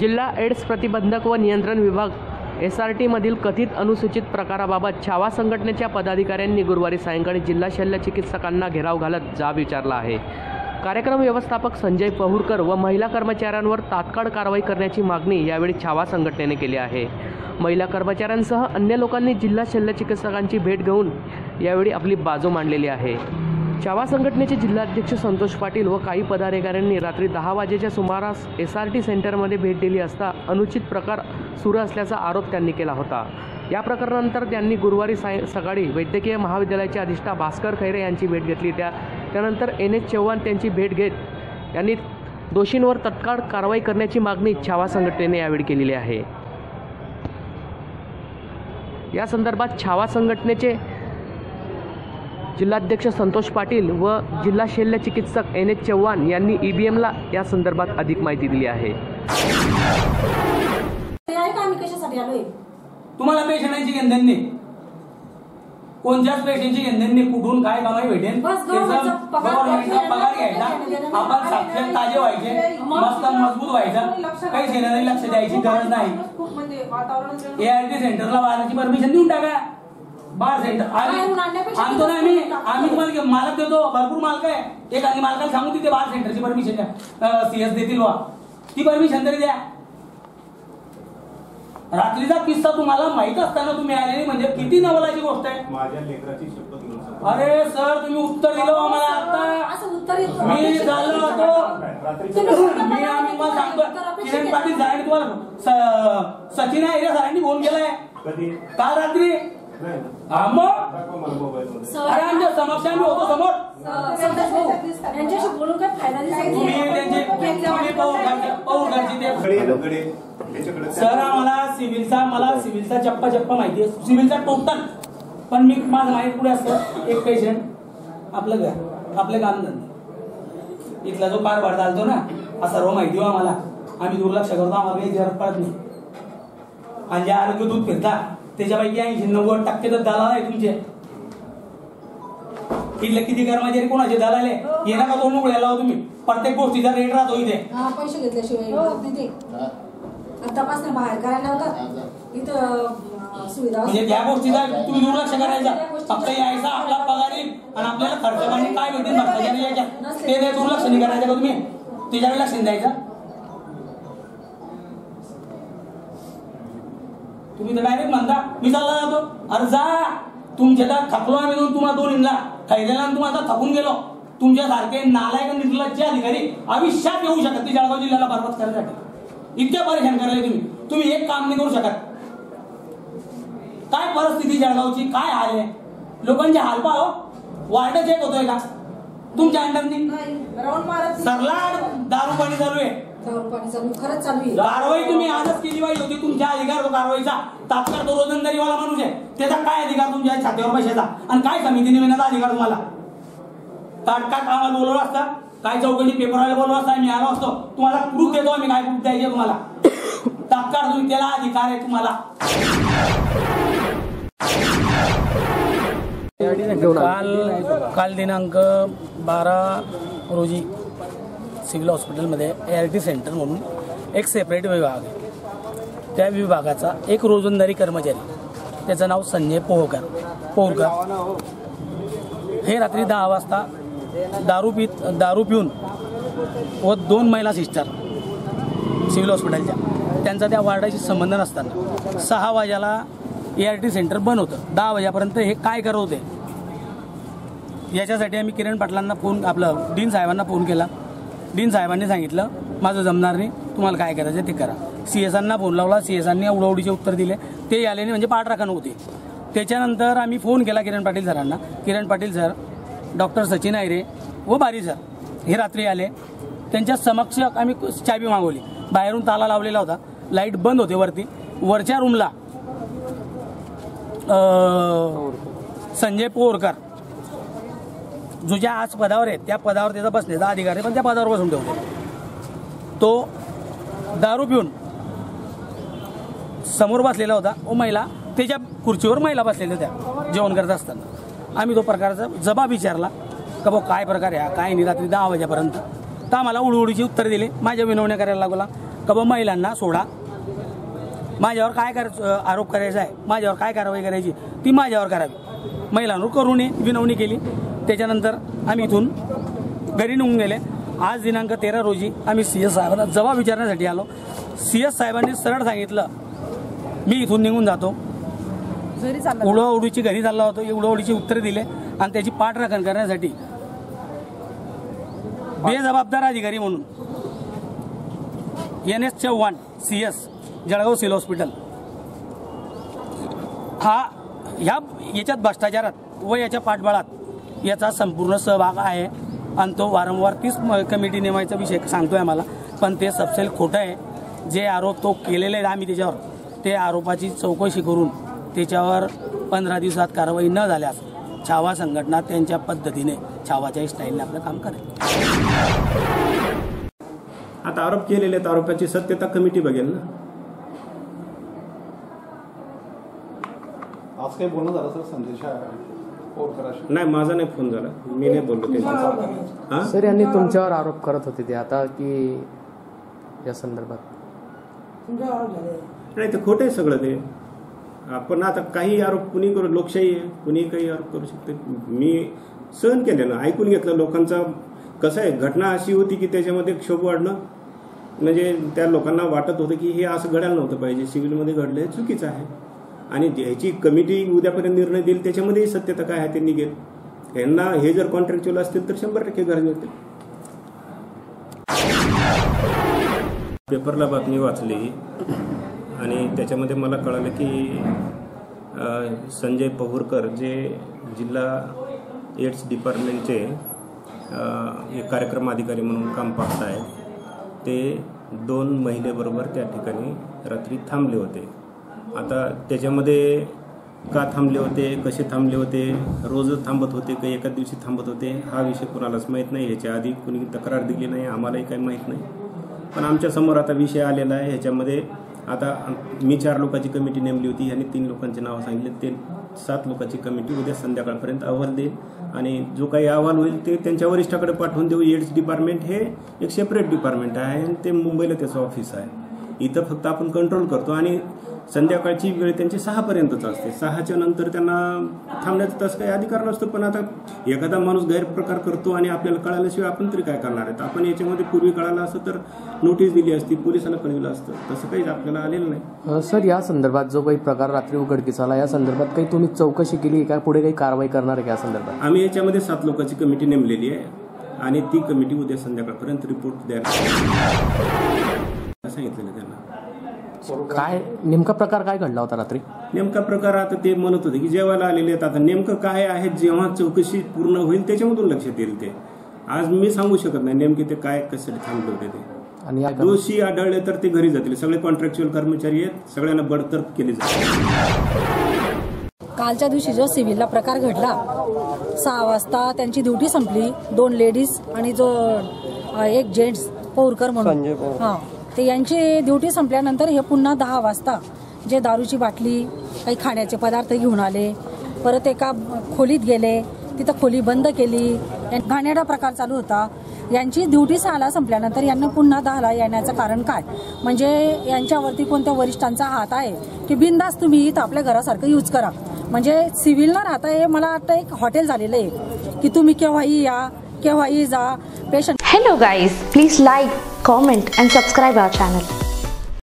जिल्हा एड्स प्रतिबंधक व नियंत्रण विभाग एस आर टीमधील कथित अनुसूचित प्रकाराबाबत छावा संघटनेच्या पदाधिकाऱ्यांनी गुरुवारी सायंकाळी जिल्हा शल्य चिकित्सकांना घेराव घालत जाब विचारला आहे. कार्यक्रम व्यवस्थापक संजय पहुरकर व महिला कर्मचाऱ्यांवर तात्काळ कारवाई करण्याची मागणी यावेळी छावा संघटनेने केली आहे. महिला कर्मचाऱ्यांसह अन्य लोकांनी जिल्हा शल्य चिकित्सकांची भेट घेऊन यावेळी आपली बाजू मांडलेली आहे. छावा संघटनेचे जिल्हाध्यक्ष संतोष पाटील व काही पदाधिकाऱ्यांनी रात्री दहा वाजेच्या सुमारास एस आर टी सेंटरमध्ये भेट दिली असता अनुचित प्रकार सुरू असल्याचा आरोप त्यांनी केला होता. या प्रकरणानंतर त्यांनी गुरुवारी साय सकाळी वैद्यकीय महाविद्यालयाचे अधिष्ठा भास्कर खैरे यांची भेट घेतली. त्या त्यानंतर एन एच चव्हाण त्यांची भेट घेत यांनी दोषींवर तत्काळ कारवाई करण्याची मागणी छावा संघटनेने यावेळी केलेली आहे. या संदर्भात छावा संघटनेचे जिल्हाध्यक्ष संतोष पाटील व जिल्हा शल्य चिकित्सक एन एच चव्हाण यांनी ई बी एमला या संदर्भात अधिक माहिती दिली आहे. तुम्हाला पेशंटांची घेणदेण नाही कोणत्याच पेशंटची घेणदेण नाही कुठून काय कमाई भेटेल त्याचा गव्हर्नमेंटचा पगार घ्यायचा. आपण साक्षर ताजे व्हायचे. मस्त मजबूत व्हायचं. काही शेणारी लक्ष द्यायची गरज नाही. खूप म्हणजे एआरटी सेंटरला बाहेरची परमिशन देऊन टाका. बार सेंटर आम्ही आणण्यापेक्षा आणतो ना आम्ही तिथं टाकतो. आम्ही तुम्हाला घे- मालक देतो भरपूर मालक आहे. एक आणि मालकाला सांगू तिथे बार सेंटरची परमिशन द्या. सीएस देतील वा ती परमिशन तरी द्या. रात्रीचा किस्सा तुम्हाला माहीत असताना तुम्ही आलेली म्हणजे किती नवलाची गोष्ट आहे. माझ्या लेकराची शपथ घेऊन. अरे सर तुम्ही उत्तर दिलं हो मला आता. असं उत्तर मी झालो होतो. मी आम्ही तुम्हाला सांगतो किरण पाटील साहेब तुम्हाला सचिन आहे सरांनी फोन केलाय. काल रात्री. अरे आमच्या होतो समोर. यांच्याशी बोलून काय फायदा सर आम्हाला सिव्हिलचा मला सिव्हिलचा चप्पा चप्पा माहिती आहे. सिव्हिलचा टोटल. पण मी माझं माहीत पुढे असतं. एक पेशंट आपलं घर आपले काम धंदे इथला जो कारभार चालतो ना हा सर्व माहिती हो आम्हाला. आम्ही दुर्लक्ष करतो आम्हाला काही गरज पडत नाही. आणि जे आरोग्य दूध फिरता त्याच्यापैकी ऐंशी नव्वद टक्के तर दलाल आहे तुमचे. इथले किती कर्मचारी कोणाचे? दलाल. आहे नका दोन उघड्याला लावा तुम्ही. प्रत्येक गोष्टीचा रेट राहतो इथे. हा, पैसे घेतल्याशिवाय तपासण्या बाहेर करायला होतात इथं सुविधा म्हणजे त्या गोष्टीचा तुम्ही दुर्लक्ष करायचा. फक्त यायचा आपला पगार येईल आणि आपल्याला खर्च पाणी काय भेटेल? ते दुर्लक्ष नाही करायचं का तुम्ही? त्याच्याकडे लक्ष द्यायचं. तुम्ही तर डायरेक्ट म्हणता मी चालला जातो. अरे जा तुमच्या तर थकलो आम्ही दोन तुम्हाला दोन इंला खायला तुम्हाला आता थकून गेलो. तुमच्यासारखे नालायक निर्लज्ज अधिकारी आयुष्यात येऊ शकत ते जळगाव जिल्ह्याला बरबाद करण्यासाठी. इतक्या परेशान करायला तुम्ही. तुम्ही एक काम नाही करू शकत. काय परिस्थिती जळगावची? काय हाल आहे? लोकांचे हाल पहा हो. वार्ड चेक होतोय का? तुमच्या अंडरनी. सरलाड दारू पाणी चालू आहे. दारू पाणी चालू खरंच चालू आहे. कारवाई तुम्ही आजच केली पाहिजे होती तुमच्या अधिकार कारवाईचा तात्काळ तो रोजंदारीवाला माणूस आहे. त्याचा काय अधिकार तुमच्या छातीवर पैशाचा? आणि काय समितीने मिळण्याचा अधिकार तुम्हाला? तात्काळ आम्हाला बोलवलं असतं. काय चौकशी पेपरवाले बोलवलं असतं. मी आलो असतो. तुम्हाला प्रूफ देतो आम्ही. काय प्रूफ द्यायचे तुम्हाला? तात्काळ तुम्ही त्याला अधिकार आहे तुम्हाला. काल काल दिनांक बारा रोजी सिव्हिल हॉस्पिटलमध्ये ए आर टी सेंटर म्हणून एक सेपरेट विभाग आहे. त्या विभागाचा एक रोजंदारी कर्मचारी त्याचं नाव संजय पोहकर पोहकर. हे रात्री दहा वाजता दारू पित दारू पिऊन व दोन महिला सिस्टर सिव्हिल हॉस्पिटलच्या त्यांचा त्या वार्डाशी संबंध नसताना सहा वाजाला ए आर टी सेंटर बंद होतं. दहा वाजेपर्यंत हे काय करत होते? याच्यासाठी आम्ही किरण पाटलांना फोन आपलं डीन साहेबांना फोन केला. डीन साहेबांनी सांगितलं माझं जमणार नाही तुम्हाला काय करायचं ते करा. सी एसांना फोन लावला सी एसांनी उडवडीचे उत्तर दिले. ते आले नाही म्हणजे पाठराखण होते. त्याच्यानंतर आम्ही फोन केला किरण पाटील सरांना. किरण पाटील सर डॉक्टर सचिन आयरे व बारी सर हे रात्री आले. त्यांच्या समक्ष आम्ही चाबी मागवली. बाहेरून ताला लावलेला होता. लाइट बंद होते वरती. वरच्या रूमला संजय पोरकर जो ज्या आज पदावर आहेत त्या पदावर त्याचा बसण्याचा अधिकार आहे पण त्या पदावर बसून ठेवतो तो दारू पिऊन समोर बसलेला होता व महिला त्याच्या खुर्चीवर महिला बसलेल्या होत्या जेवण करत असताना. आम्ही तो प्रकारचा जबाब विचारला का भाऊ काय प्रकार आहे काय नाही रात्री दहा वाजेपर्यंत. तर आम्हाला उडूउडीची उत्तर दिली माझ्या विनवण्या करायला लागला का भाऊ महिलांना सोडा. माझ्यावर काय कर आरोप करायचा आहे? माझ्यावर काय कारवाई करायची? ती माझ्यावर करावी. महिलांवर करू नये विनवणी केली. त्याच्यानंतर आम्ही इथून घरी निघून गेले. आज दिनांक तेरा रोजी आम्ही सी एस साहेबांना जबाब विचारण्यासाठी आलो. सी एस साहेबांनी सरळ सांगितलं मी इथून निघून जातो. उडवाउडीची घरी चालला होतो. उडवाउडीची उत्तरे दिले आणि त्याची पाठराखण करण्यासाठी बेजबाबदार अधिकारी म्हणून N S Chavan C S Jalgaon civil hospital. हा ह्या याच्यात भ्रष्टाचारात व याच्या पाठबळात याचा संपूर्ण सहभाग आहे. आणि तो वारंवार तीच म- कमिटी नेमायचा विषय सांगतोय आम्हाला. पण ते सबसेल खोटं आहे. जे आरोप तो केलेले आहेत आम्ही त्याच्यावर ते आरोपाची चौकशी करून त्याच्यावर पंधरा दिवसात कारवाई न झाल्यास छावा संघटना त्यांच्या पद्धतीने छावाच्या स्टाईलने आपलं काम करेल. आता आरोप केलेले आहेत आरोपाची सत्यता कमिटी बघेल ना. आज काही बोलणं झालं सर संदेश नाही माझा नाही फोन झाला. मी नाही बोललो हा? सर यांनी तुमच्यावर आरोप करत होते ते आता की या संदर्भात. नाही ते खोटं आहे सगळं ते. आपण आता काही आरोप कुणी करू लोकशाही आहे. कुणी काही आरोप करू शकते. मी सहन केले ना ऐकून घेतलं लोकांचा. कसं आहे घटना अशी होती की त्याच्यामध्ये क्षोभ वाढणं? म्हणजे त्या लोकांना वाटत होतं की हे असं घडायला नव्हतं पाहिजे. सिव्हिलमध्ये घडलं हे चुकीचं आहे. आणि ह्याची कमिटी उद्यापर्यंत निर्णय देईल त्याच्यामध्येही सत्यता काय आहे ते निघेल. यांना हे जर कॉन्ट्रॅक्च्युअल असतील तर शंभर टक्के गरज मिळतील पेपरला बातमी वाचली आणि त्याच्यामध्ये मला कळालं की संजय पहुरकर जे जिल्हा एड्स डिपार्टमेंटचे एक कार्यक्रम अधिकारी म्हणून काम पाहत आहेत ते दोन महिनेबरोबर त्या ठिकाणी रात्री थांबले होते. आता त्याच्यामध्ये का थांबले होते कसे थांबले होते रोजच थांबत होते का एका दिवशी थांबत होते हा विषय कुणालाच माहीत नाही. याच्या आधी कुणी तक्रार दिली नाही आम्हालाही काही माहीत नाही. पण आमच्यासमोर आता विषय आलेला आहे. ह्याच्यामध्ये आता मी चार लोकांची कमिटी नेमली होती यांनी तीन लोकांचे नावं सांगितले. ते सात लोकांची कमिटी उद्या संध्याकाळपर्यंत अहवाल देईल. आणि जो काही अहवाल होईल ते त्यांच्या वरिष्ठाकडे पाठवून देऊ. एड्स डिपार्टमेंट हे एक सेपरेट डिपार्टमेंट आहे आणि ते मुंबईला त्याचं ऑफिस आहे. इथं फक्त आपण कंट्रोल करतो आणि संध्याकाळची वेळ त्यांची सहापर्यंतच असते. सहाच्या नंतर त्यांना थांबण्याचा तसं काही अधिकार नसतो पण आता एखादा माणूस गैरप्रकार करतो आणि आपल्याला कळाल्याशिवाय आपण तरी काय करणार आहेत? आपण याच्यामध्ये पूर्वी कळालं असतं तर नोटीस दिली असती पोलिसांना कळविलं असतं. तसं काहीच आपल्याला आलेलं नाही. सर या संदर्भात जो काही प्रकार रात्री उघडकीस आला या संदर्भात काही तुम्ही चौकशी केली का? पुढे काही कारवाई करणार आहे का या संदर्भात? आम्ही याच्यामध्ये सात लोकांची कमिटी नेमलेली आहे आणि ती कमिटी उद्या संध्याकाळपर्यंत रिपोर्ट द्यायला सांगितलेलं त्यांना. काय नेमका प्रकार काय घडला होता रात्री? नेमका प्रकार आता ते म्हणत होते की जेवायला आलेले आहेत. आता नेमकं काय आहे जेव्हा चौकशी पूर्ण होईल त्याच्यामधून लक्षात येईल ते. आज मी सांगू शकत नाही नेमके ते काय कशासाठी थांबले होते ते. आणि दोषी आढळले तर ते घरी जातील. सगळे कॉन्ट्रॅक्च्युअल कर्मचारी आहेत. सगळ्यांना बडतर्फ केली जाते कालच्या दिवशी जो सिव्हिलला प्रकार घडला सहा वाजता त्यांची ड्युटी संपली. दोन लेडीज आणि जो एक जेंट्स पौरकर म्हणून. हा. ते यांची ड्युटी संपल्यानंतर हे पुन्हा दहा वाजता जे दारूची बाटली काही खाण्याचे पदार्थ घेऊन आले परत एका खोलीत गेले तिथं खोली बंद केली घाणेडा प्रकार चालू होता. यांची ड्युटी सहाला संपल्यानंतर यांना पुन्हा दहाला येण्याचं कारण काय? म्हणजे यांच्यावरती कोणत्या वरिष्ठांचा हात आहे की बिंदास तुम्ही इथं आपल्या घरासारखं यूज करा? म्हणजे सिव्हिलला राहता हे मला वाटतं एक हॉटेल झालेलं आहे. की तुम्ही केव्हाही या केव्हाही जा patient hello guys please like comment and subscribe our channel.